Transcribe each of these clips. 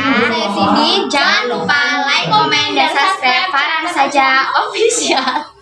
Saya. Saya Cindy. Jangan lupa like, komen, dan subscribe Farhan saja official.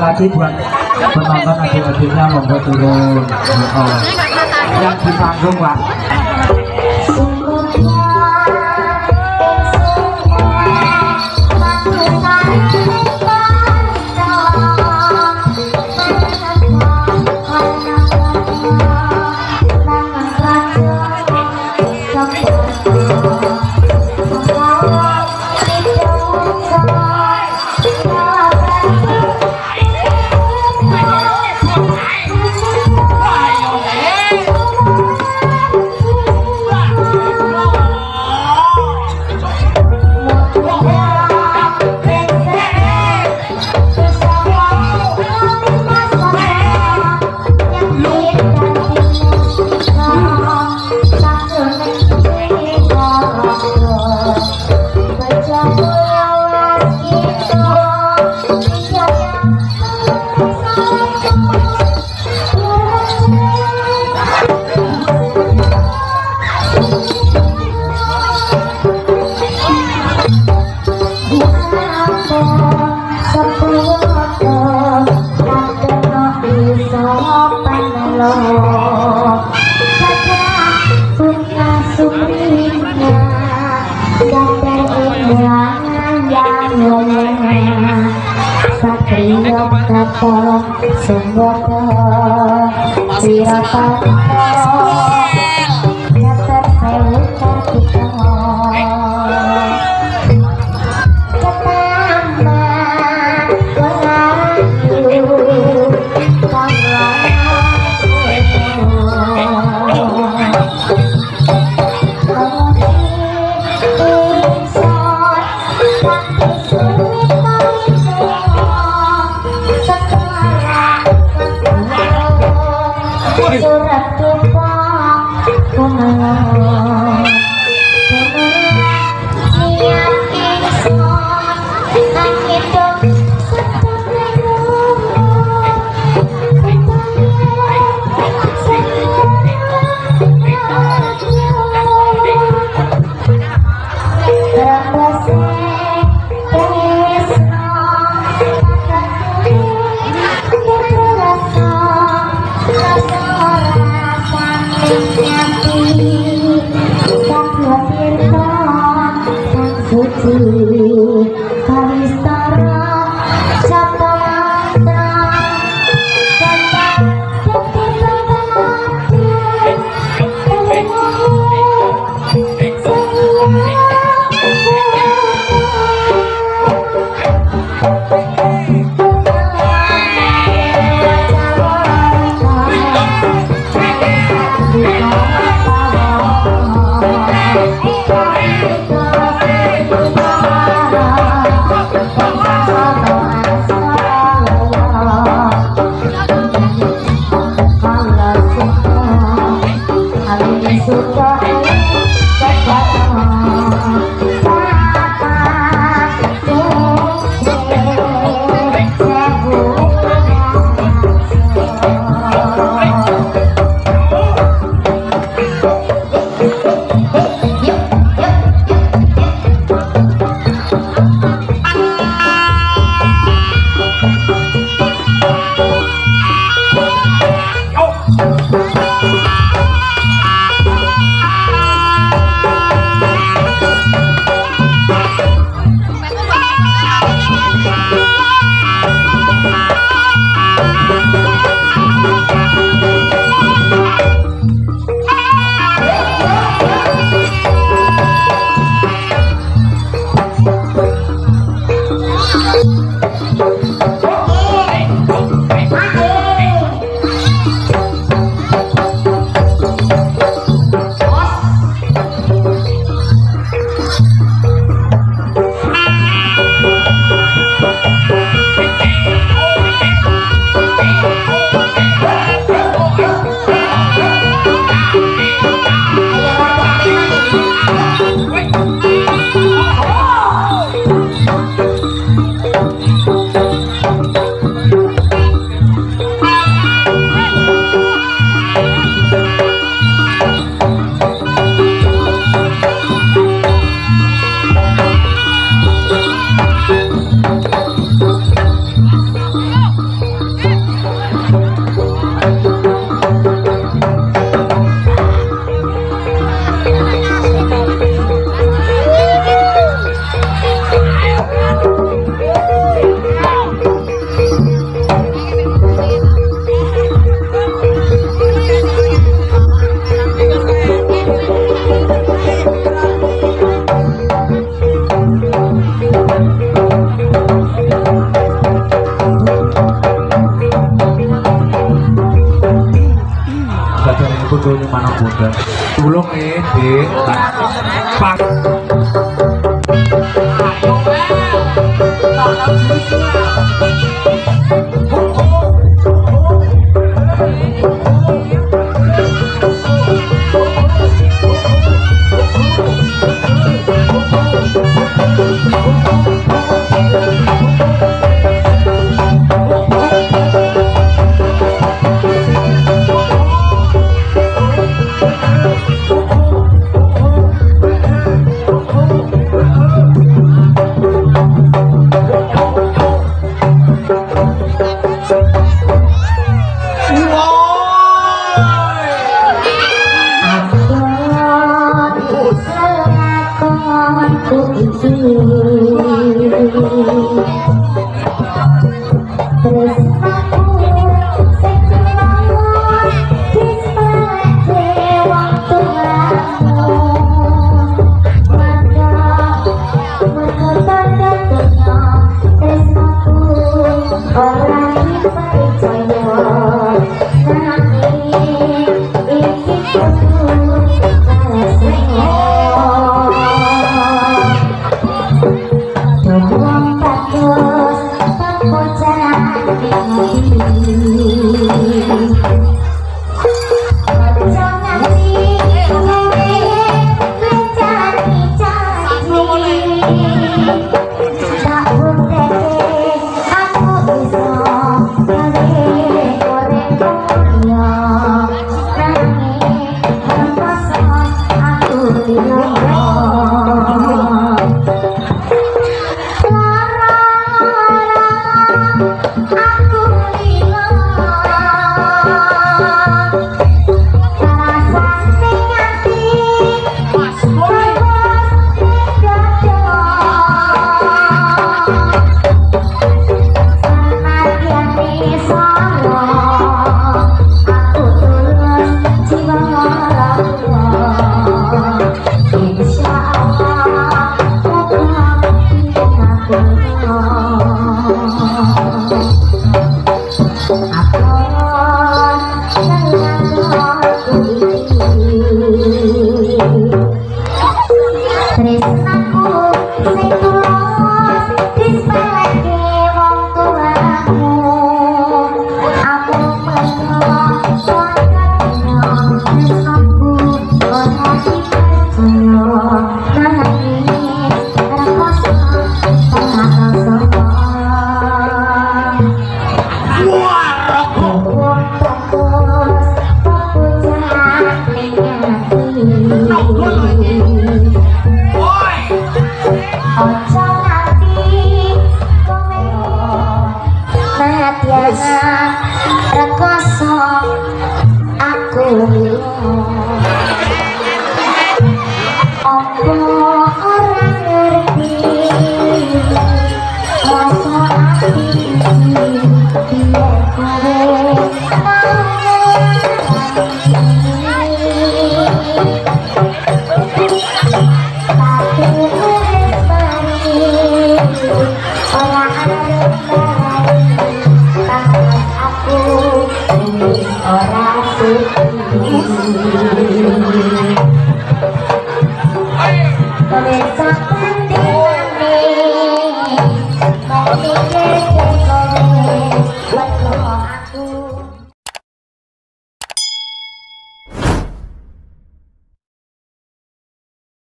sekali lagi buat penonton adik-adiknya membuat turun. Yang di panggung pak. Sungguh kau Siapa kau Ooh. punten tulung e di pak. ayo bel Thank you.